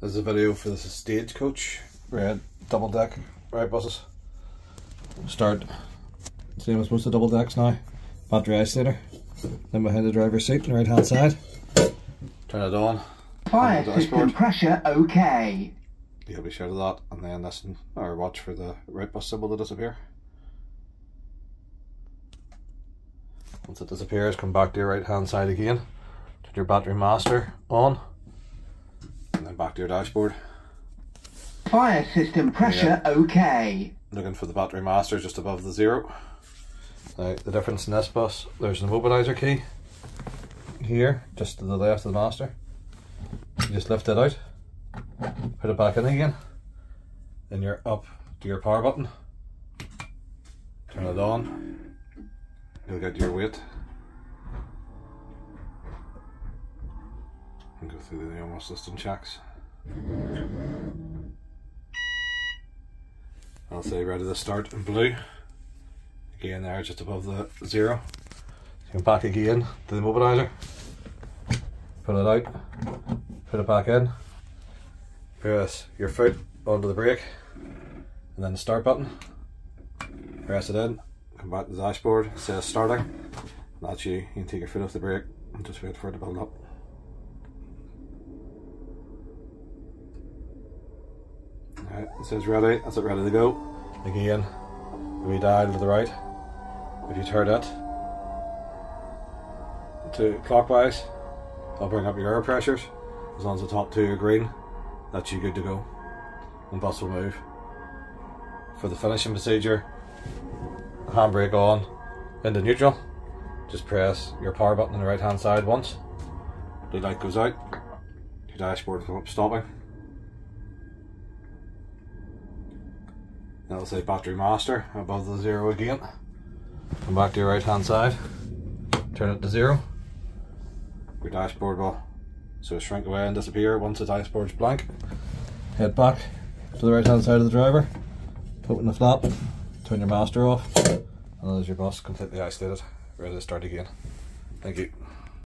This is a video for this Stagecoach red double deck Wrightbuses. Start same as most of the double decks now. Battery isolator. Then behind the driver's seat on the right hand side. Turn it on. Fire the system pressure okay. You'll be sure of that and then listen or watch for the Wrightbus symbol to disappear. Once it disappears, come back to your right hand side again. Turn your battery master on. Back to your dashboard. Fire system pressure okay. looking for the battery master just above the zero. Now the difference in this bus, there's an immobilizer key here, just to the left of the master. You just lift it out, put it back in again, then you're up to your power button. Turn it on. You'll get your weight. And go through the normal system checks. I'll say ready to start in blue. Again there just above the zero. Come back again to the immobilizer. Pull it out. Put it back in. Press your foot onto the brake. And then the start button. Press it in. Come back to the dashboard. It says starting. That's you. You can take your foot off the brake and just wait for it to build up. Alright, it says ready, that's it ready to go. Again, we dial to the right. If you turn it to clockwise, I'll bring up your air pressures. As long as the top two are green, that's you good to go. And bus will move. For the finishing procedure, handbrake on into neutral. Just press your power button on the right hand side once. The light goes out. Your dashboard will up stopping. That'll say battery master above the zero again. Come back to your right hand side, turn it to zero. Your dashboard will so shrink away and disappear once the dashboard's blank. Head back to the right hand side of the driver, open the flap, turn your master off, and there's your bus completely isolated, ready to start again. Thank you.